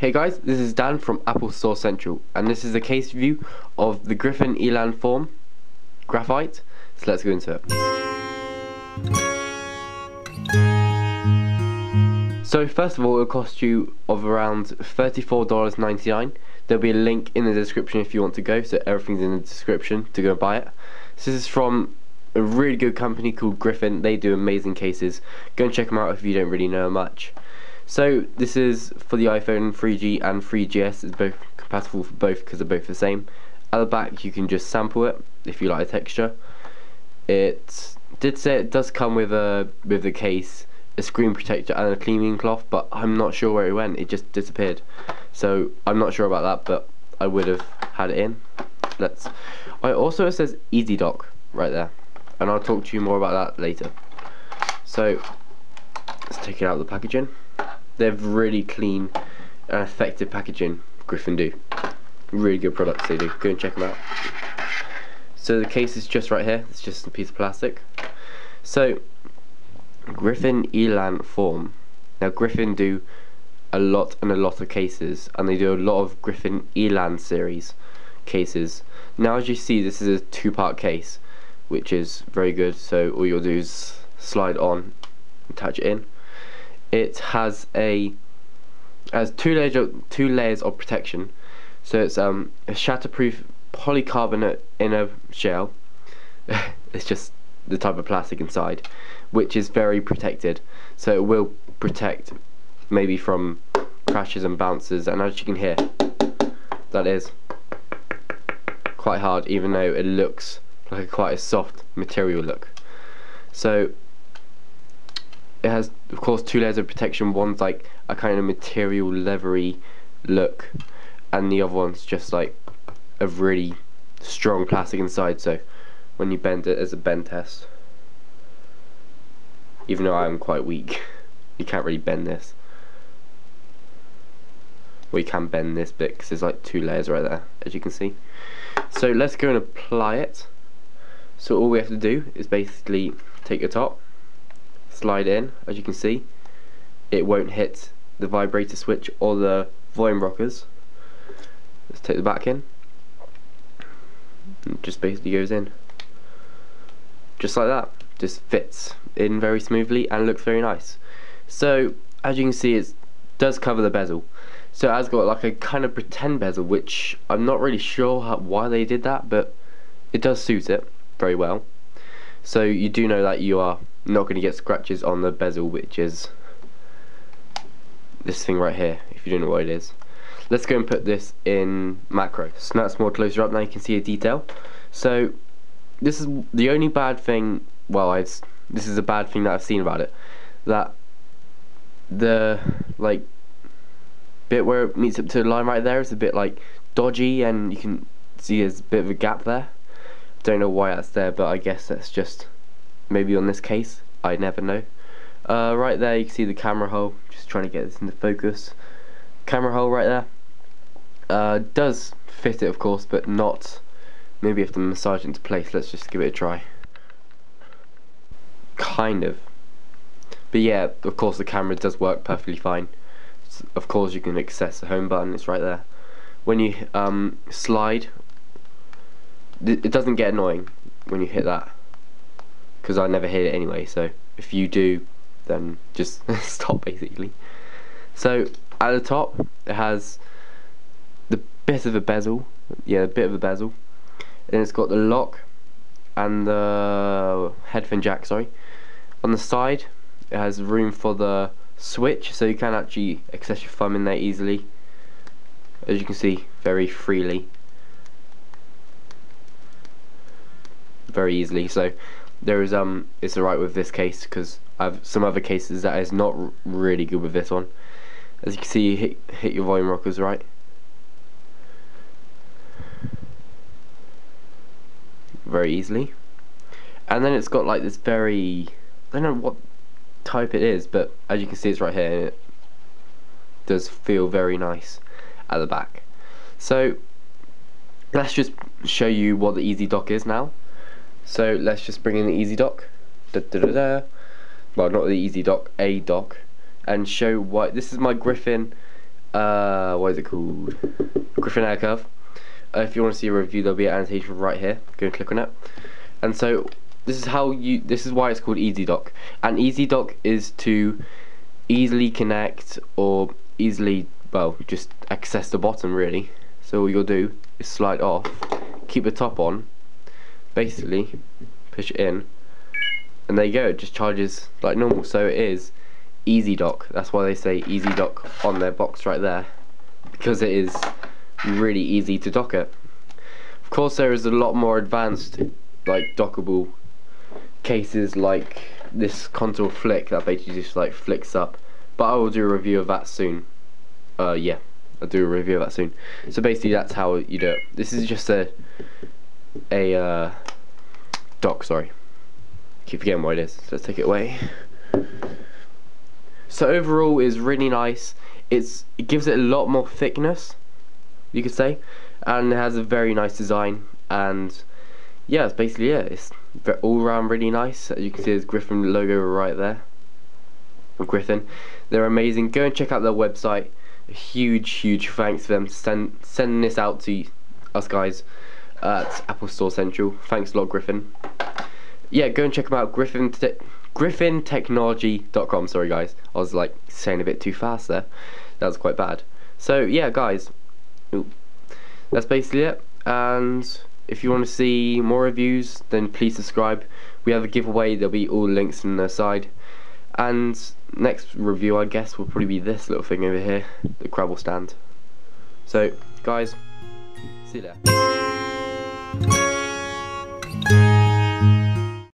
Hey guys, this is Dan from Apple Store Central, and this is a case review of the Griffin Elan Form graphite. So let's go into it. So first of all, it'll cost you of around $34.99. There'll be a link in the description if you want to go, so everything's in the description to go buy it. So this is from a really good company called Griffin. They do amazing cases. Go and check them out if you don't really know much. So this is for the iPhone 3G and 3GS. It's both compatible for both because they're both the same. At the back you can just sample it if you like the texture. It did say it does come with a with the case, a screen protector and a cleaning cloth, but I'm not sure where it went. It just disappeared. So I'm not sure about that, but I would have had it in. Let's. Oh, I also it says Easy Dock right there, and I'll talk to you more about that later. So let's take it out of the packaging. They're really clean and effective packaging. Griffin do. Really good products they do. Go and check them out. So the case is just right here. It's just a piece of plastic. So Griffin Elan form. Now Griffin do a lot and a lot of cases, and they do a lot of Griffin Elan series cases. Now as you see, this is a two-part case, which is very good. So all you'll do is slide on, and attach it in it has a has two layers of, two layers of protection. So it's um, a shatterproof polycarbonate inner shell. it's just the type of plastic inside, which is very protected. So it will protect maybe from crashes and bounces. And as you can hear, that is quite hard, even though it looks like a quite a soft material look. So has of course two layers of protection. One's like a kind of material leathery look and the other one's just like a really strong plastic inside so when you bend it as a bend test. Even though I'm quite weak you can't really bend this. Well you can bend this bit because there's like two layers right there as you can see. So let's go and apply it. So all we have to do is basically take the top slide in as you can see it won't hit the vibrator switch or the volume rockers. Let's take the back in. It just basically goes in. Just like that. Just fits in very smoothly and looks very nice. So as you can see it does cover the bezel. So it has got like a kind of pretend bezel which I'm not really sure how, why they did that but it does suit it very well so you do know that you are not going to get scratches on the bezel which is this thing right here if you don't know what it is. Let's go and put this in macro. So it's more closer up now you can see a detail. So this is the only bad thing well I've this is a bad thing that I've seen about it. That the like bit where it meets up to the line right there is a bit like dodgy and you can see there's a bit of a gap there don't know why that's there but I guess that's just maybe on this case I never know. Uh, right there you can see the camera hole just trying to get this into focus. Camera hole right there. Uh, does fit it of course but not. Maybe if to massage into place. Let's just give it a try. Kind of. But yeah of course the camera does work perfectly fine. Of course you can access the home button. It's right there. When you um, slide it doesn't get annoying when you hit that because I never hit it anyway so if you do then just stop basically. So at the top it has the bit of a bezel yeah a bit of a bezel. And it's got the lock and the headphone jack sorry. On the side it has room for the switch so you can actually access your thumb in there easily as you can see very freely very easily. So there is um it's alright with this case because I have some other cases that is not really good with this one. As you can see you hit, hit your volume rockers right? Very easily. And then it's got like this very I don't know what type it is but as you can see it's right here it does feel very nice at the back. So let's just show you what the Easy Dock is now so let's just bring in the Easy Dock. Da, da, da. Well, not the Easy Dock, a dock, and show why. This is my Griffin uh, what is it called? Griffin Air Curve. Uh, if you want to see a review, there'll be an annotation right here. Go and click on it. And so this is how you. This is why it's called Easy Dock. And Easy Dock is to easily connect or easily, well, just access the bottom really. So all you'll do is slide off, keep the top on, basically push it in, and there you go. It just charges like normal. So it is Easy Dock. That's why they say Easy Dock on their box right there, because it is really easy to dock it. Of course, there is a lot more advanced, like dockable cases like this contour flick that basically just like flicks up. But I will do a review of that soon. Uh, yeah, I'll do a review of that soon. So basically, that's how you do it. This is just a a uh, dock. Sorry, keep forgetting what it is. Let's take it away. So overall, is really nice. It's it gives it a lot more thickness, you could say, and it has a very nice design. And yeah, that's basically it. It's all around really nice. As you can see, there's Griffin logo right there. Griffin, they're amazing. Go and check out their website. A huge, huge thanks for them send, sending this out to us guys at Apple Store Central. Thanks a lot, Griffin. Yeah, go and check them out. Griffin. Te griffintechnology.com. Sorry, guys, I was like saying a bit too fast there. That was quite bad. So yeah, guys, that's basically it. And if you want to see more reviews, then please subscribe. We have a giveaway. There'll be all links in the side. And next review, I guess, will probably be this little thing over here, the Crabble stand. So, guys, see you later. Bye.